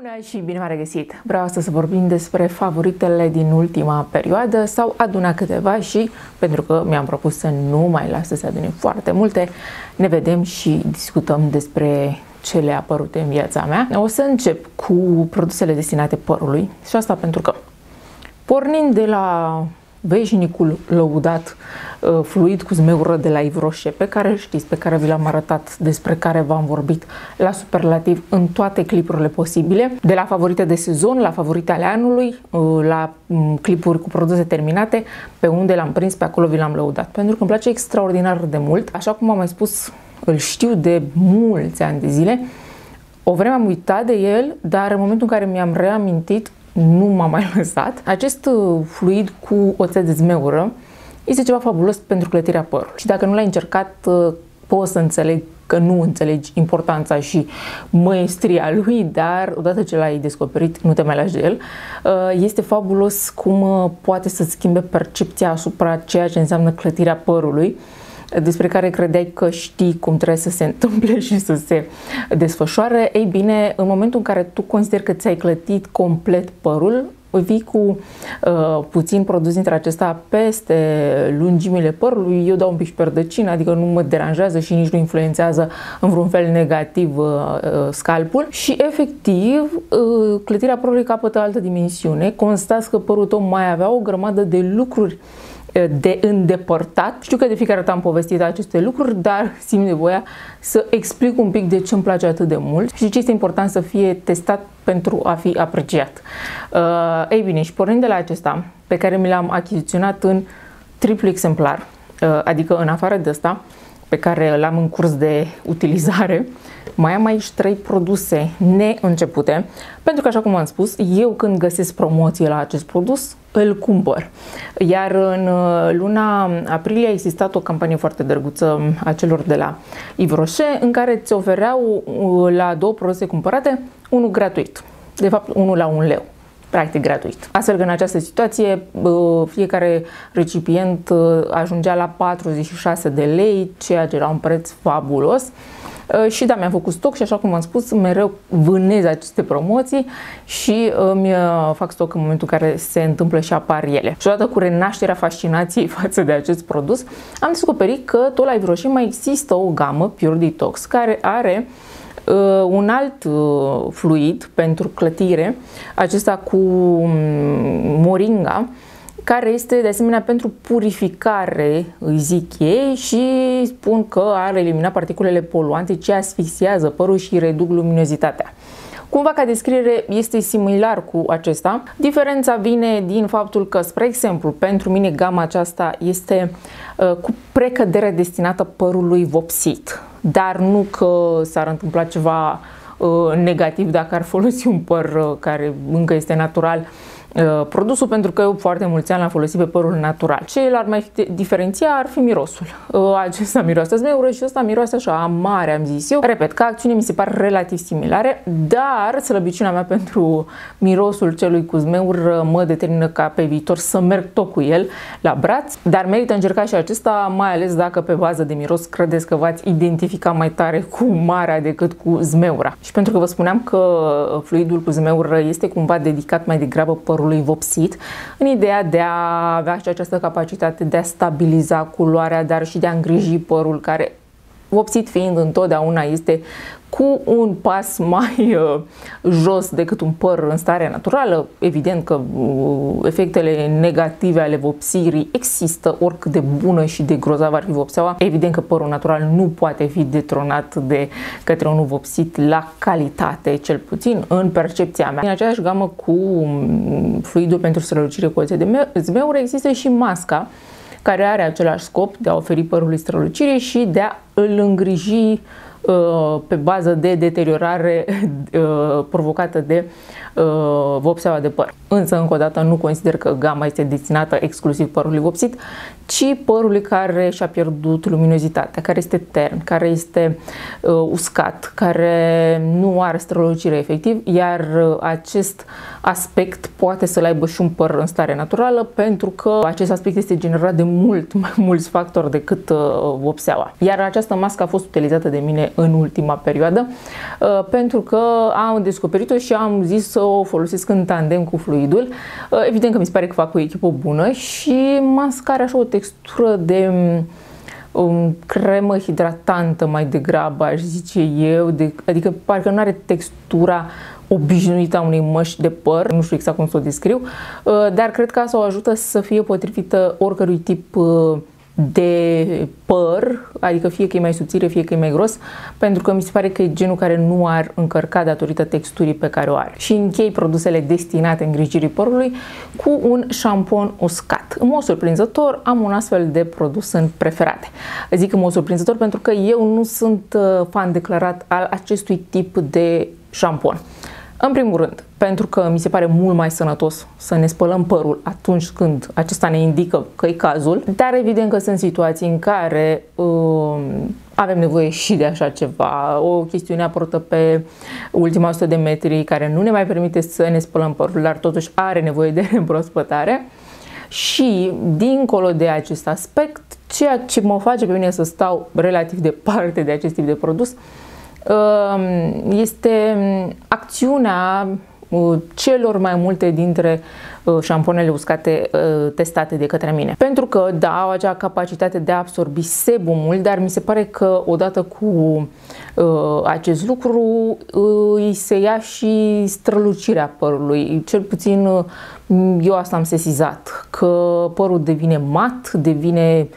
Bună și bine v-am regăsit! Vreau astăzi să vorbim despre favoritele din ultima perioadă sau aduna câteva și, pentru că mi-am propus să nu mai las să se adune foarte multe, ne vedem și discutăm despre cele apărute în viața mea. O să încep cu produsele destinate părului și asta pentru că, pornind de la veșnicul lăudat uh, fluid cu zmeură de la Ivroșe, pe care îl știți, pe care vi l-am arătat, despre care v-am vorbit la superlativ în toate clipurile posibile, de la favorite de sezon, la favorite ale anului, uh, la mm, clipuri cu produse terminate, pe unde l-am prins, pe acolo vi l-am lăudat. Pentru că îmi place extraordinar de mult, așa cum am mai spus, îl știu de mulți ani de zile, o vreme am uitat de el, dar în momentul în care mi-am reamintit, nu m-a mai lăsat. Acest uh, fluid cu oțet de zmeură este ceva fabulos pentru clătirea părului. Și dacă nu l-ai încercat, uh, poți să înțeleg că nu înțelegi importanța și măestria lui, dar odată ce l-ai descoperit, nu te mai lași de el. Uh, este fabulos cum poate să schimbe percepția asupra ceea ce înseamnă clătirea părului despre care credeai că știi cum trebuie să se întâmple și să se desfășoare, ei bine, în momentul în care tu consideri că ți-ai clătit complet părul, vii cu uh, puțin produs dintre acesta peste lungimile părului, eu dau un pic și pe adică nu mă deranjează și nici nu influențează în vreun fel negativ uh, uh, scalpul. Și efectiv uh, clătirea părului capătă altă dimensiune, constați că părul tău mai avea o grămadă de lucruri uh, de îndepărtat. Știu că de fiecare dată am povestit aceste lucruri, dar simt nevoia să explic un pic de ce îmi place atât de mult și ce este important să fie testat pentru a fi apreciat. Uh, ei bine, și pornind de la acesta, pe care mi l-am achiziționat în triplu exemplar, uh, adică în afară de asta, pe care l-am în curs de utilizare, mai am aici trei produse neîncepute, pentru că, așa cum am spus, eu când găsesc promoție la acest produs, îl cumpăr. Iar în uh, luna aprilie a existat o campanie foarte drăguță a celor de la Yves Rocher, în care ți ofereau uh, la două produse cumpărate unul gratuit. De fapt, unul la un leu practic gratuit. Astfel că în această situație uh, fiecare recipient ajungea la 46 de lei, ceea ce era un preț fabulos. Uh, și da, mi-am făcut stoc și așa cum am spus, mereu vânez aceste promoții și îmi uh, fac stoc în momentul în care se întâmplă și apar ele. Și odată cu renașterea fascinației față de acest produs, am descoperit că tot la Ivroșii mai există o gamă Pure Detox care are uh, un alt uh, fluid pentru clătire, acesta cu um, moringa, care este de asemenea pentru purificare, îi zic ei, și spun că ar elimina particulele poluante ce asfixiază părul și reduc luminozitatea. Cumva ca descriere este similar cu acesta. Diferența vine din faptul că, spre exemplu, pentru mine gama aceasta este uh, cu precădere destinată părului vopsit, dar nu că s-ar întâmpla ceva uh, negativ dacă ar folosi un păr uh, care încă este natural Uh, produsul pentru că eu foarte mulți ani l-am folosit pe părul natural. Ce l-ar mai diferenția ar fi mirosul. Uh, acesta miroase zmeură și ăsta miroase așa amare, am zis eu. Repet, ca acțiune mi se par relativ similare, dar slăbiciunea mea pentru mirosul celui cu zmeur mă determină ca pe viitor să merg tot cu el la braț, dar merită încercat și acesta, mai ales dacă pe bază de miros credeți că v-ați identifica mai tare cu marea decât cu zmeura. Și pentru că vă spuneam că fluidul cu zmeură este cumva dedicat mai degrabă părul părului vopsit, în ideea de a avea și această capacitate de a stabiliza culoarea, dar și de a îngriji părul care vopsit fiind întotdeauna este cu un pas mai uh, jos decât un păr în stare naturală. Evident că uh, efectele negative ale vopsirii există, oricât de bună și de grozavă ar fi vopseaua. Evident că părul natural nu poate fi detronat de către unul vopsit la calitate, cel puțin în percepția mea. În aceeași gamă cu um, fluidul pentru strălucire cu de zmeură există și masca care are același scop de a oferi părului strălucire și de a îl îngriji Uh, pe bază de deteriorare uh, provocată de uh, vopseaua de păr. Însă, încă o dată, nu consider că gama este destinată exclusiv părului vopsit, ci părului care și-a pierdut luminozitatea, care este tern, care este uh, uscat, care nu are strălucire efectiv, iar uh, acest aspect poate să-l aibă și un păr în stare naturală, pentru că acest aspect este generat de mult mai mulți factori decât uh, vopseaua. Iar această mască a fost utilizată de mine în ultima perioadă, uh, pentru că am descoperit-o și am zis să o folosesc în tandem cu fluidul. Uh, evident că mi se pare că fac o echipă bună și masca are așa o textură de um, cremă hidratantă mai degrabă, aș zice eu, de, adică parcă nu are textura obișnuită a unei măști de păr, nu știu exact cum să o descriu, uh, dar cred că asta o ajută să fie potrivită oricărui tip uh, de păr, adică fie că e mai subțire, fie că e mai gros, pentru că mi se pare că e genul care nu ar încărca datorită texturii pe care o are. Și închei produsele destinate îngrijirii părului cu un șampon uscat. În mod surprinzător am un astfel de produs în preferate. Zic în mod surprinzător pentru că eu nu sunt uh, fan declarat al acestui tip de șampon. În primul rând, pentru că mi se pare mult mai sănătos să ne spălăm părul atunci când acesta ne indică că e cazul, dar evident că sunt situații în care uh, avem nevoie și de așa ceva. O chestiune apărtă pe ultima 100 de metri care nu ne mai permite să ne spălăm părul, dar totuși are nevoie de împrospătare. Și, dincolo de acest aspect, ceea ce mă face pe mine să stau relativ departe de acest tip de produs Ehm, este acțiunea uh, celor mai multe dintre uh, șamponele uscate uh, testate de către mine. Pentru că, da, au acea capacitate de a absorbi sebumul, dar mi se pare că odată cu acest lucru îi se ia și strălucirea părului. Cel puțin eu asta am sesizat, că părul devine mat, devine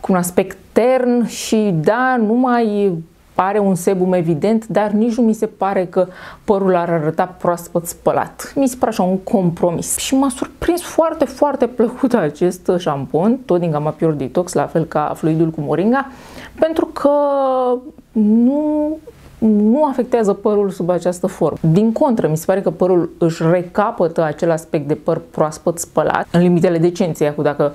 cu un aspect tern și da, nu mai pare un sebum evident, dar nici nu mi se pare că părul ar arăta proaspăt spălat. Mi se pare așa un compromis. Și m-a surprins foarte, foarte plăcut acest șampon, tot din gama Pure Detox, la fel ca fluidul cu moringa, pentru că nu nu afectează părul sub această formă. Din contră, mi se pare că părul își recapătă acel aspect de păr proaspăt spălat, în limitele decenței, cu dacă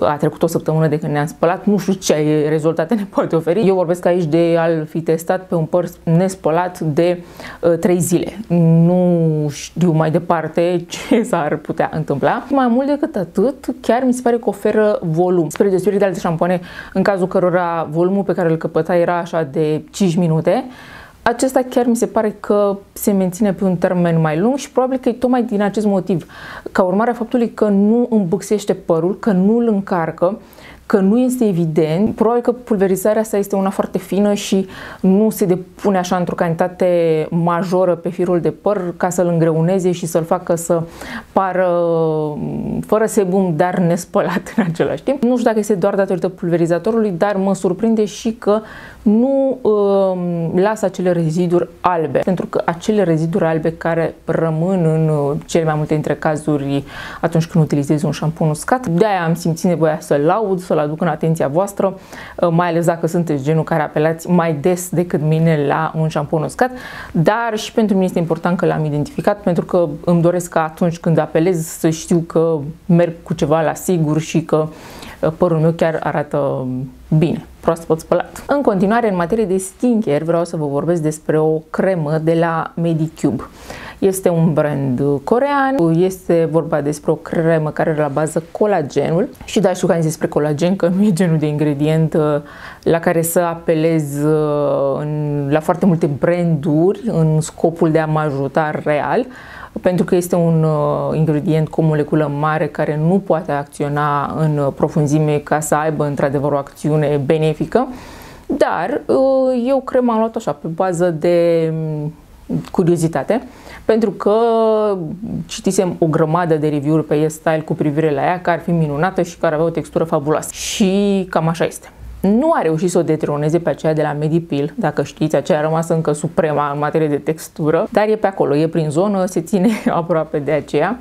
a trecut o săptămână de când ne-am spălat, nu știu ce rezultate ne poate oferi. Eu vorbesc aici de a-l fi testat pe un păr nespălat de uh, 3 zile. Nu știu mai departe ce s-ar putea întâmpla. Mai mult decât atât, chiar mi se pare că oferă volum. Spre deosebire de alte șampoane, în cazul cărora volumul pe care îl căpăta era așa de 5 minute, acesta chiar mi se pare că se menține pe un termen mai lung și probabil că e tocmai din acest motiv, ca urmare a faptului că nu îmbuxește părul, că nu îl încarcă, că nu este evident. Probabil că pulverizarea asta este una foarte fină și nu se depune așa într-o cantitate majoră pe firul de păr ca să-l îngreuneze și să-l facă să pară fără sebum, dar nespălat în același timp. Nu știu dacă este doar datorită pulverizatorului, dar mă surprinde și că nu uh, lasă acele reziduri albe, pentru că acele reziduri albe care rămân în uh, cele mai multe dintre cazuri atunci când utilizezi un șampon uscat, de-aia am simțit nevoia să-l laud, să-l aduc în atenția voastră, uh, mai ales dacă sunteți genul care apelați mai des decât mine la un șampon uscat, dar și pentru mine este important că l-am identificat, pentru că îmi doresc ca atunci când apelez să știu că merg cu ceva la sigur și că uh, părul meu chiar arată bine proaspăt spălat. În continuare, în materie de skincare, vreau să vă vorbesc despre o cremă de la Medicube. Este un brand corean, este vorba despre o cremă care are la bază colagenul și da, știu că am zis despre colagen, că nu e genul de ingredient uh, la care să apelez uh, în, la foarte multe branduri în scopul de a mă ajuta real pentru că este un uh, ingredient cu o moleculă mare care nu poate acționa în uh, profunzime ca să aibă într-adevăr o acțiune benefică. Dar uh, eu cred m-am luat așa pe bază de mm, curiozitate, pentru că citisem o grămadă de review-uri pe e-style cu privire la ea, care ar fi minunată și care avea o textură fabuloasă. Și cam așa este. Nu a reușit să o detroneze pe aceea de la Medipil, dacă știți, aceea a rămas încă suprema în materie de textură, dar e pe acolo, e prin zonă, se ține aproape de aceea.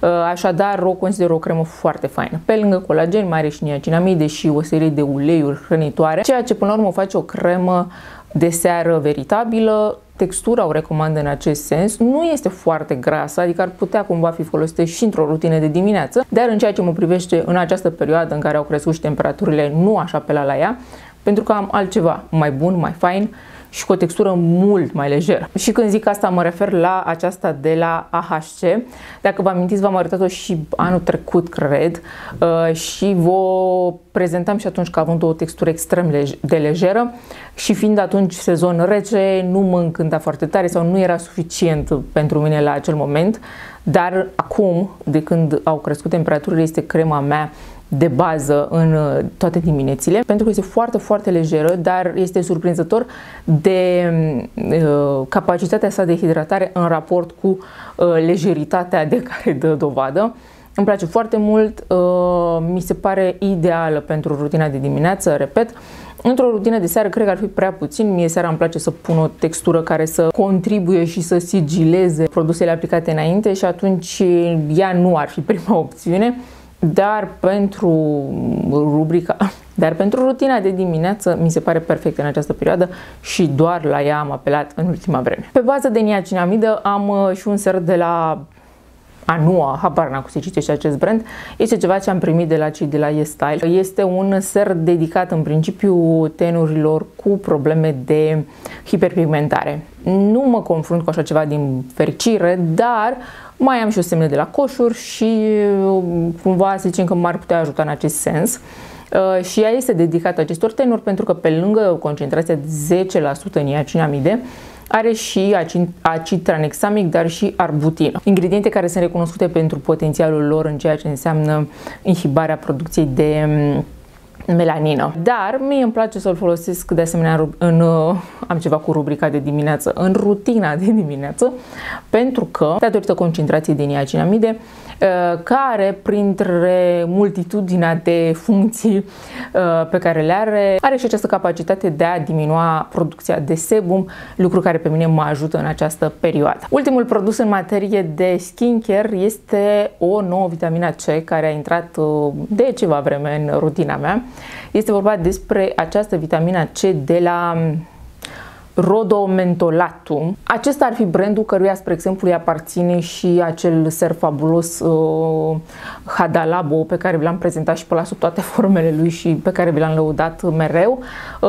Uh, așadar, o consider o cremă foarte faină. Pe lângă colagen mai are și niacinamide și o serie de uleiuri hrănitoare, ceea ce până la urmă face o cremă de seară veritabilă, textura o recomandă în acest sens, nu este foarte grasă, adică ar putea cumva fi folosită și într-o rutină de dimineață, dar în ceea ce mă privește în această perioadă în care au crescut și temperaturile, nu aș apela la ea, pentru că am altceva mai bun, mai fain și cu o textură mult mai lejeră. Și când zic asta mă refer la aceasta de la AHC. Dacă vă amintiți, v-am arătat-o și anul trecut, cred, uh, și vă prezentam și atunci că având o textură extrem de lejeră și fiind atunci sezon rece, nu mă încânta foarte tare sau nu era suficient pentru mine la acel moment, dar acum, de când au crescut temperaturile, este crema mea de bază în uh, toate diminețile, pentru că este foarte, foarte lejeră, dar este surprinzător de uh, capacitatea sa de hidratare în raport cu uh, lejeritatea de care dă dovadă. Îmi place foarte mult, uh, mi se pare ideală pentru rutina de dimineață, repet, Într-o rutină de seară cred că ar fi prea puțin. Mie seara îmi place să pun o textură care să contribuie și să sigileze produsele aplicate înainte și atunci ea nu ar fi prima opțiune. Dar pentru rubrica, dar pentru rutina de dimineață mi se pare perfect în această perioadă și doar la ea am apelat în ultima vreme. Pe bază de niacinamidă am uh, și un ser de la Anua, habar n-am cum se citește acest brand, este ceva ce am primit de la cei de la YesStyle. Este un ser dedicat în principiu tenurilor cu probleme de hiperpigmentare. Nu mă confrunt cu așa ceva din fericire, dar mai am și o semne de la coșuri și cumva să zicem că m-ar putea ajuta în acest sens. Uh, și ea este dedicată acestor tenuri pentru că pe lângă concentrația de 10% niacinamide, are și acid, acid tranexamic, dar și arbutin. Ingrediente care sunt recunoscute pentru potențialul lor în ceea ce înseamnă inhibarea producției de mm, melanină. Dar mie îmi place să-l folosesc de asemenea în, în uh, am ceva cu rubrica de dimineață, în rutina de dimineață, pentru că, datorită concentrației de niacinamide, Uh, care printre multitudinea de funcții uh, pe care le are, are și această capacitate de a diminua producția de sebum, lucru care pe mine mă ajută în această perioadă. Ultimul produs în materie de skincare este o nouă vitamina C care a intrat uh, de ceva vreme în rutina mea. Este vorba despre această vitamina C de la Rodomentolatum. Acesta ar fi brandul căruia, spre exemplu, îi aparține și acel ser fabulos uh, Hadalabo pe care vi l-am prezentat și pe la sub toate formele lui și pe care vi l-am lăudat mereu. Uh,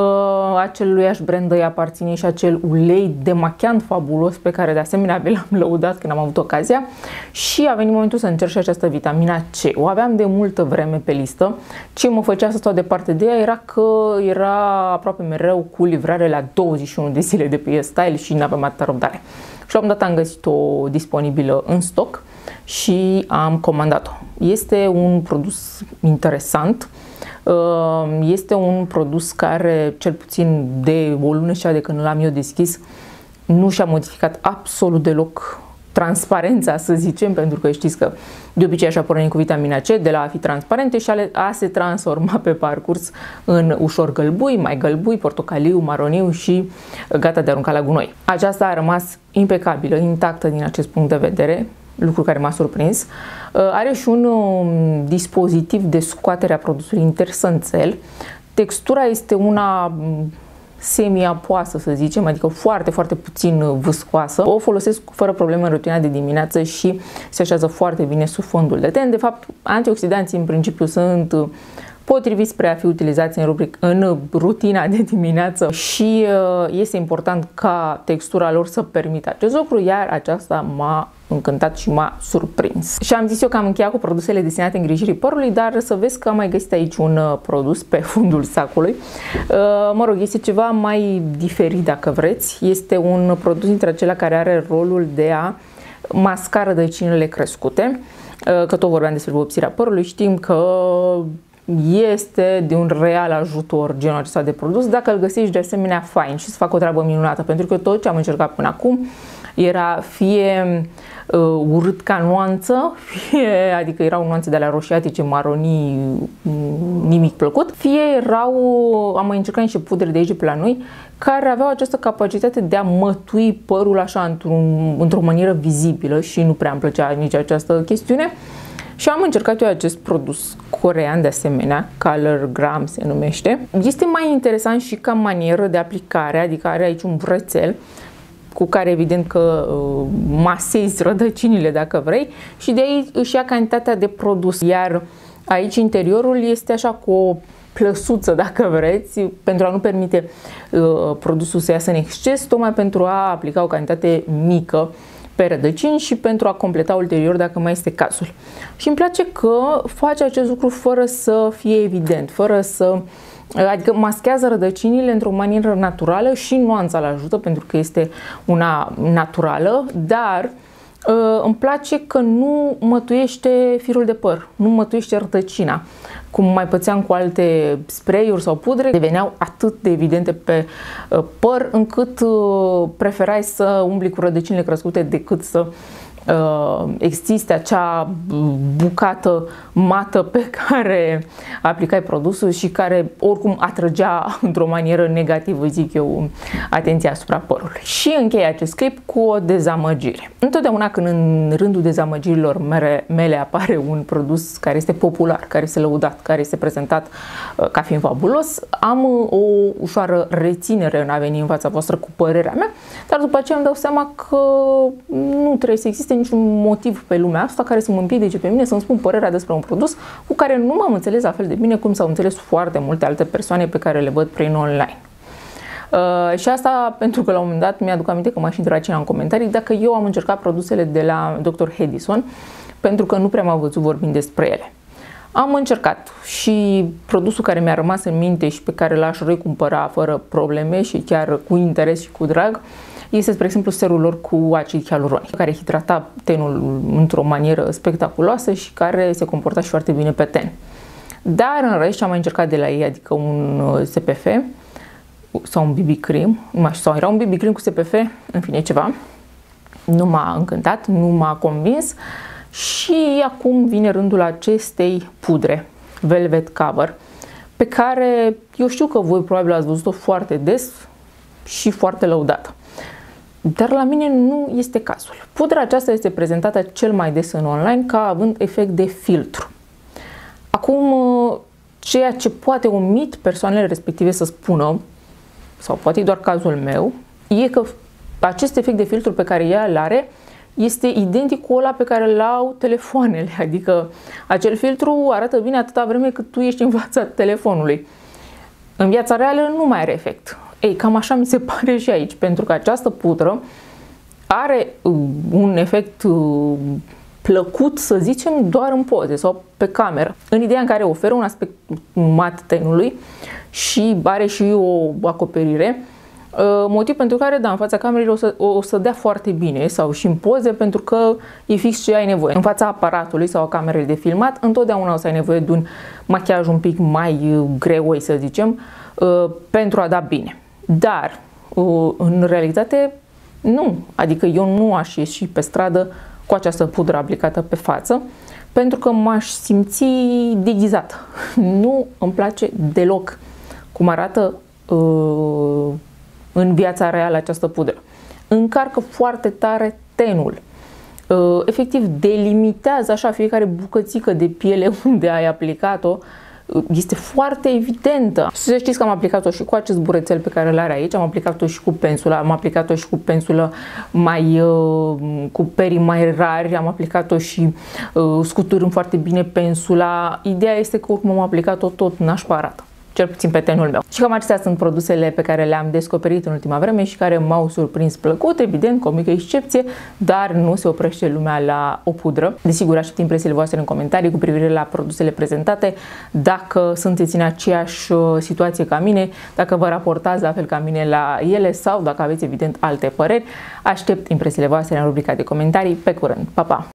aceluiași brand îi aparține și acel ulei de machiant fabulos pe care de asemenea vi l-am lăudat când am avut ocazia și a venit momentul să încerc și această vitamina C. O aveam de multă vreme pe listă. Ce mă făcea să stau departe de ea era că era aproape mereu cu livrare la 21 de de zile de pe style și nu aveam atâta răbdare. Și la un dat am găsit-o disponibilă în stoc și am comandat-o. Este un produs interesant, uh, este un produs care, cel puțin de o lună și de când l-am eu deschis, nu și-a modificat absolut deloc transparența, să zicem, pentru că știți că de obicei așa pornim cu vitamina C, de la a fi transparente și a se transforma pe parcurs în ușor gălbui, mai gălbui, portocaliu, maroniu și gata de aruncat la gunoi. Aceasta a rămas impecabilă, intactă din acest punct de vedere, lucru care m-a surprins. Uh, are și un um, dispozitiv de scoatere a produsului intersănțel. Textura este una semi-apoasă, să zicem, adică foarte, foarte puțin vâscoasă. O folosesc fără probleme în rutina de dimineață și se așează foarte bine sub fondul de ten. De fapt, antioxidanții în principiu sunt potriviți spre a fi utilizați în, rubric, în rutina de dimineață și uh, este important ca textura lor să permită acest lucru, iar aceasta m-a încântat și m-a surprins. Și am zis eu că am încheiat cu produsele destinate îngrijirii părului, dar să vezi că am mai găsit aici un uh, produs pe fundul sacului. Uh, mă rog, este ceva mai diferit dacă vreți. Este un produs dintre acelea care are rolul de a masca rădăcinile crescute că tot vorbeam despre vopsirea părului, știm că este de un real ajutor genul acesta de produs dacă îl găsești de asemenea fain și să facă o treabă minunată pentru că tot ce am încercat până acum era fie uh, urât ca nuanță, fie, adică erau nuanțe de la roșiatice, maronii, mm, nimic plăcut, fie erau, am mai încercat niște pudre de aici pe la noi, care aveau această capacitate de a mătui părul așa într-un, într-o manieră vizibilă și nu prea îmi plăcea nici această chestiune. Uh, și am încercat eu acest produs corean de asemenea, Color Gram se numește. Este mai interesant și ca manieră de aplicare, adică are aici un brățel cu care evident că uh, masezi rădăcinile dacă vrei și de aici își ia cantitatea de produs. Iar aici interiorul este așa cu o plăsuță, dacă vreți, pentru a nu permite uh, produsul să iasă în exces, tocmai pentru a aplica o cantitate mică pe rădăcini și pentru a completa ulterior dacă mai este cazul. Și îmi place că face acest lucru fără să fie evident, fără să Adică maschează rădăcinile într-o manieră naturală și nuanța la ajută pentru că este una naturală, dar uh, Uh, îmi place că nu mătuiește firul de păr, nu mătuiește rătăcina, cum mai pățeam cu alte spray-uri sau pudre, deveneau atât de evidente pe uh, păr încât uh, preferai să umbli cu rădăcinile crescute decât să Uh, existe acea bucată mată pe care aplicai produsul și care oricum atrăgea într-o manieră negativă, zic eu, atenția asupra părului. Și închei acest clip cu o dezamăgire. Întotdeauna când în rândul dezamăgirilor mele, mele apare un produs care este popular, care este lăudat, care este prezentat uh, ca fiind fabulos, am o ușoară reținere în a veni în fața voastră cu părerea mea, dar după aceea îmi dau seama că nu trebuie să existe niciun motiv pe lumea asta care să mă împiedice pe mine să-mi spun părerea despre un produs cu care nu m-am înțeles la fel de bine cum s-au înțeles foarte multe alte persoane pe care le văd prin online. Uh, și asta pentru că la un moment dat mi-aduc aminte că m-a și întrebat în comentarii dacă eu am încercat produsele de la Dr. Hedison pentru că nu prea m-am văzut vorbind despre ele. Am încercat și produsul care mi-a rămas în minte și pe care l-aș recumpăra fără probleme și chiar cu interes și cu drag este, spre exemplu, serul lor cu acid hialuronic, care hidrata tenul într-o manieră spectaculoasă și care se comporta și foarte bine pe ten. Dar, în rest, ce am mai încercat de la ei, adică un uh, SPF sau un BB cream, nu mai știu, sau era un BB cream cu SPF, în fine, ceva, nu m-a încântat, nu m-a convins și acum vine rândul acestei pudre, Velvet Cover, pe care eu știu că voi probabil ați văzut-o foarte des și foarte lăudată. Dar la mine nu este cazul. Pudra aceasta este prezentată cel mai des în online ca având efect de filtru. Acum, ceea ce poate omit persoanele respective să spună, sau poate e doar cazul meu, e că acest efect de filtru pe care ea îl are este identic cu ăla pe care îl au telefoanele. Adică acel filtru arată bine atâta vreme cât tu ești în fața telefonului. În viața reală nu mai are efect. Ei, cam așa mi se pare și aici, pentru că această pudră are uh, un efect uh, plăcut, să zicem, doar în poze sau pe cameră. În ideea în care oferă un aspect mat tenului și are și o acoperire, uh, motiv pentru care, da, în fața camerei o să, o să dea foarte bine sau și în poze pentru că e fix ce ai nevoie. În fața aparatului sau a camerei de filmat, întotdeauna o să ai nevoie de un machiaj un pic mai greoi, să zicem, pentru a da bine. Dar, în realitate, nu. Adică eu nu aș ieși pe stradă cu această pudră aplicată pe față pentru că m-aș simți deghizată. Nu îmi place deloc cum arată uh, în viața reală această pudră. Încarcă foarte tare tenul. Uh, efectiv, delimitează așa fiecare bucățică de piele unde ai aplicat-o uh, este foarte evidentă. Să știți că am aplicat-o și cu acest burețel pe care îl are aici, am aplicat-o și cu pensula, am aplicat-o și cu pensulă mai, uh, cu perii mai rari, am aplicat-o și uh, scuturând foarte bine pensula. Ideea este că oricum am aplicat-o tot nașpa arată cel puțin pe tenul meu. Și cam acestea sunt produsele pe care le-am descoperit în ultima vreme și care m-au surprins plăcut, evident, cu o mică excepție, dar nu se oprește lumea la o pudră. Desigur, aștept impresiile voastre în comentarii cu privire la produsele prezentate, dacă sunteți în aceeași uh, situație ca mine, dacă vă raportați la fel ca mine la ele sau dacă aveți, evident, alte păreri. Aștept impresiile voastre în rubrica de comentarii. Pe curând! Pa, pa!